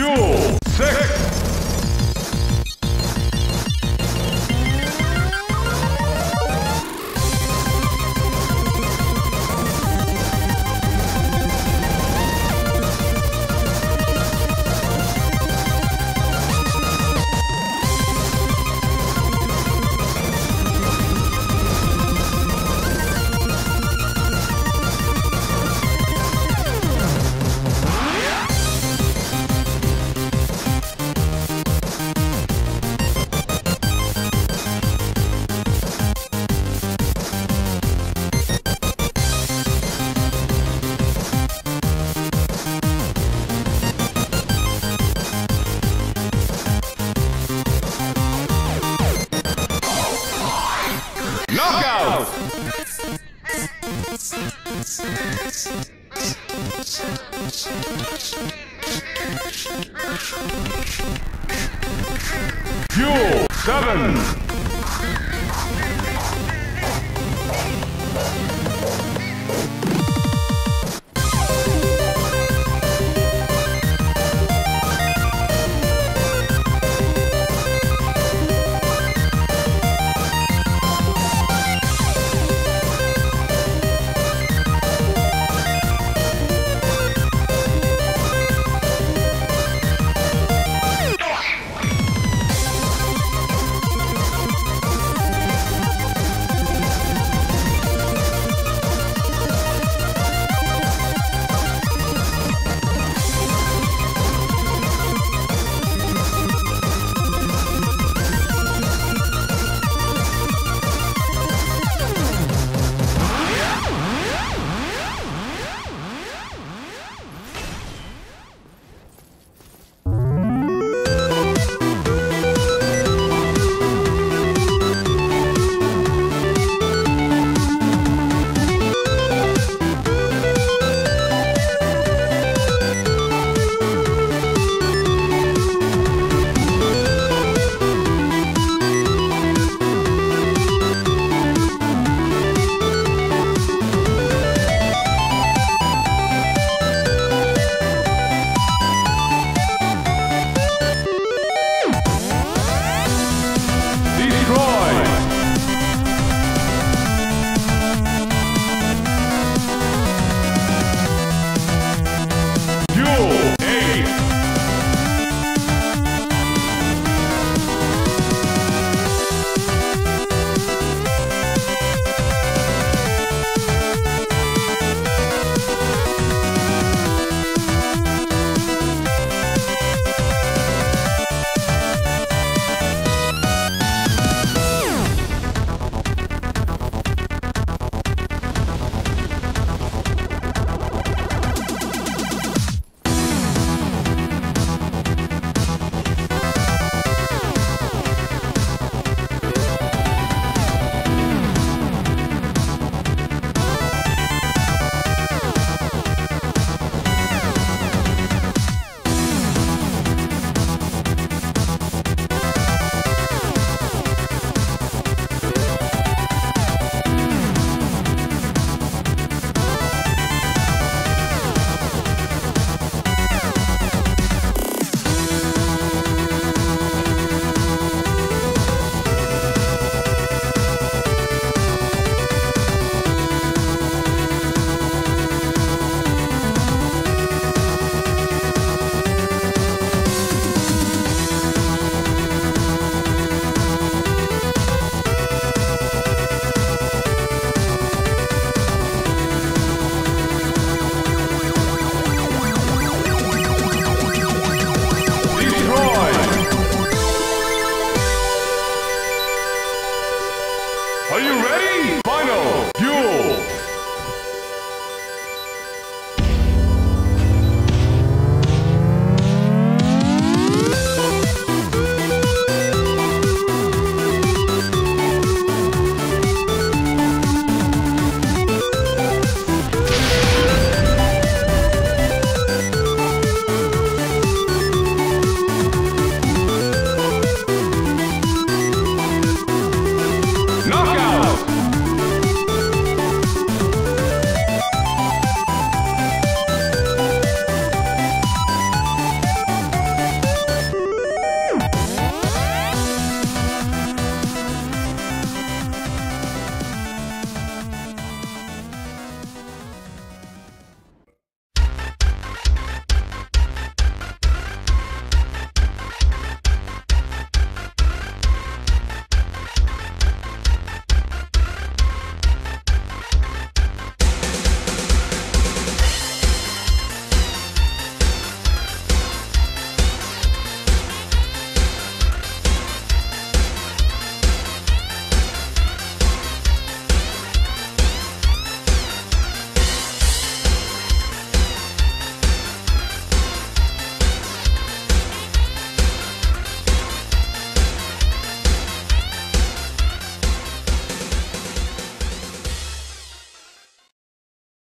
Fuel Sex. Fuel 7!